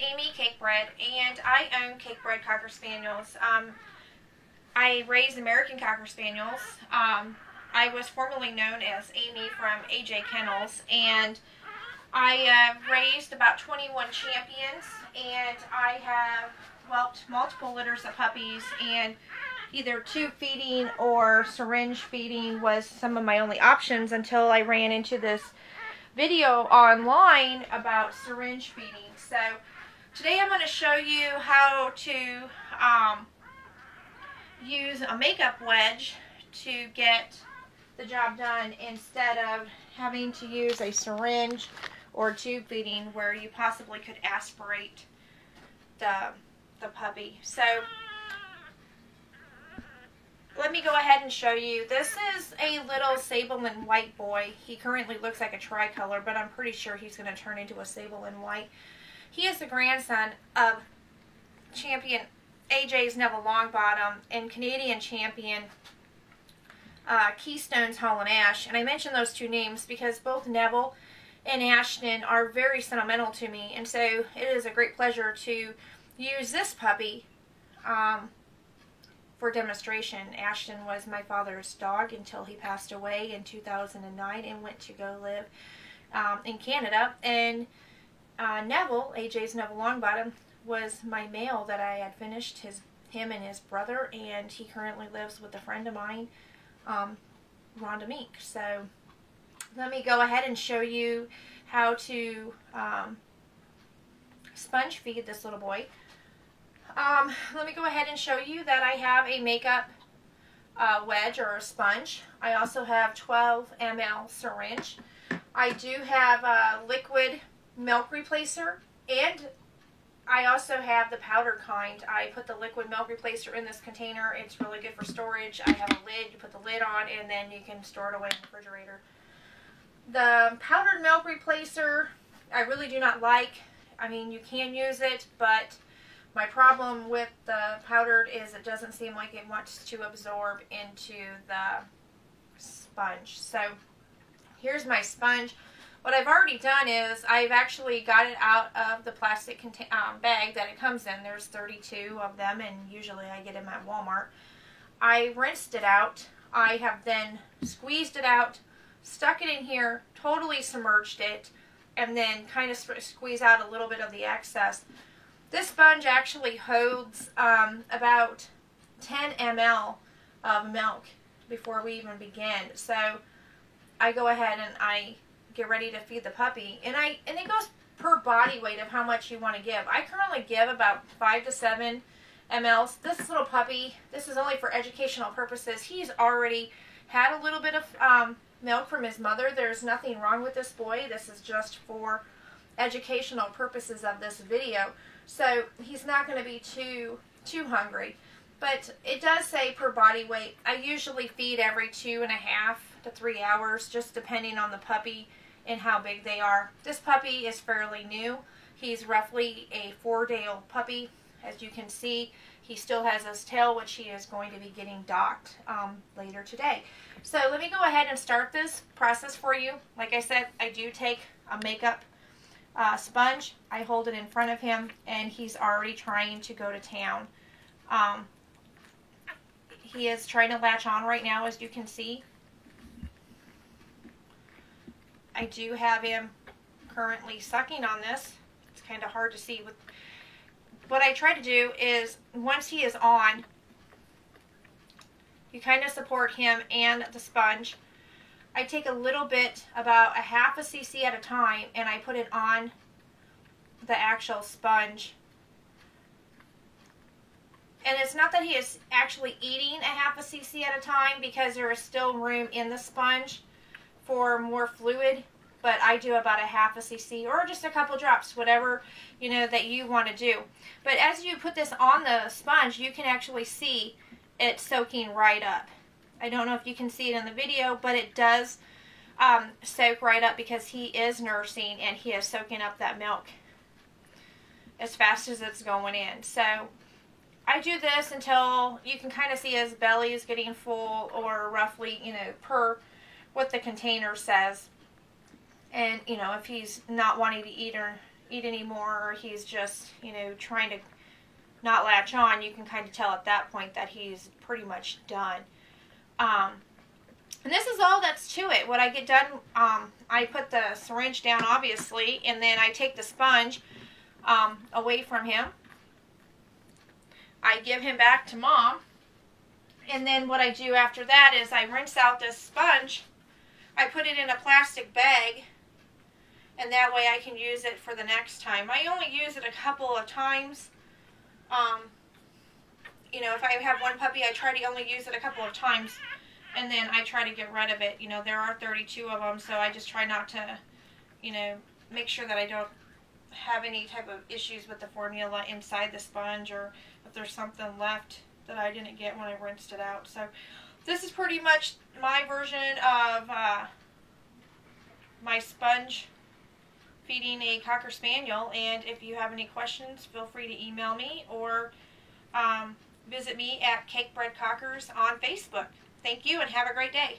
Amy Cakebread, and I own Cakebread Cocker Spaniels. Um, I raised American Cocker Spaniels. Um, I was formerly known as Amy from AJ Kennels, and I uh, raised about 21 champions, and I have whelped multiple litters of puppies, and either tube feeding or syringe feeding was some of my only options until I ran into this video online about syringe feeding. So Today I'm going to show you how to um, use a makeup wedge to get the job done instead of having to use a syringe or tube feeding where you possibly could aspirate the, the puppy. So let me go ahead and show you. This is a little sable and white boy. He currently looks like a tricolor, but I'm pretty sure he's going to turn into a sable and white. He is the grandson of champion AJ's Neville Longbottom and Canadian champion uh, Keystones Hall and Ash. And I mention those two names because both Neville and Ashton are very sentimental to me. And so it is a great pleasure to use this puppy um, for demonstration. Ashton was my father's dog until he passed away in 2009 and went to go live um, in Canada. And uh, Neville, AJ's Neville Longbottom, was my male that I had finished his him and his brother, and he currently lives with a friend of mine, um, Rhonda Meek. So let me go ahead and show you how to um, sponge feed this little boy. Um, let me go ahead and show you that I have a makeup uh, wedge or a sponge. I also have 12 ml syringe. I do have a liquid milk replacer and I also have the powder kind. I put the liquid milk replacer in this container. It's really good for storage. I have a lid. You put the lid on and then you can store it away in the refrigerator. The powdered milk replacer I really do not like. I mean, you can use it, but my problem with the powdered is it doesn't seem like it wants to absorb into the sponge. So here's my sponge. What I've already done is I've actually got it out of the plastic um, bag that it comes in. There's 32 of them and usually I get them at Walmart. I rinsed it out. I have then squeezed it out, stuck it in here, totally submerged it, and then kind of squeeze out a little bit of the excess. This sponge actually holds um, about 10 ml of milk before we even begin. So I go ahead and I get ready to feed the puppy. And I and it goes per body weight of how much you want to give. I currently give about five to seven mLs. This little puppy, this is only for educational purposes. He's already had a little bit of um, milk from his mother. There's nothing wrong with this boy. This is just for educational purposes of this video. So he's not going to be too too hungry. But it does say per body weight. I usually feed every two and a half to three hours, just depending on the puppy and how big they are. This puppy is fairly new. He's roughly a four-day-old puppy. As you can see, he still has his tail, which he is going to be getting docked um, later today. So let me go ahead and start this process for you. Like I said, I do take a makeup uh, sponge. I hold it in front of him, and he's already trying to go to town. Um, he is trying to latch on right now, as you can see. I do have him currently sucking on this. It's kind of hard to see. With What I try to do is, once he is on, you kind of support him and the sponge. I take a little bit, about a half a cc at a time, and I put it on the actual sponge. And it's not that he is actually eating a half a cc at a time because there is still room in the sponge for more fluid, but I do about a half a cc or just a couple drops, whatever, you know, that you want to do. But as you put this on the sponge, you can actually see it soaking right up. I don't know if you can see it in the video, but it does um, soak right up because he is nursing and he is soaking up that milk as fast as it's going in. So I do this until you can kind of see his belly is getting full or roughly, you know, per what the container says. And, you know, if he's not wanting to eat or eat anymore or he's just, you know, trying to not latch on, you can kind of tell at that point that he's pretty much done. Um, and this is all that's to it. When I get done, um, I put the syringe down, obviously, and then I take the sponge um, away from him. I give him back to mom. And then what I do after that is I rinse out this sponge. I put it in a plastic bag. And that way I can use it for the next time. I only use it a couple of times. Um, you know, if I have one puppy, I try to only use it a couple of times. And then I try to get rid of it. You know, there are 32 of them, so I just try not to, you know, make sure that I don't have any type of issues with the formula inside the sponge or if there's something left that I didn't get when I rinsed it out. So this is pretty much my version of uh, my sponge feeding a Cocker Spaniel. And if you have any questions, feel free to email me or um, visit me at Cakebread Cockers on Facebook. Thank you and have a great day.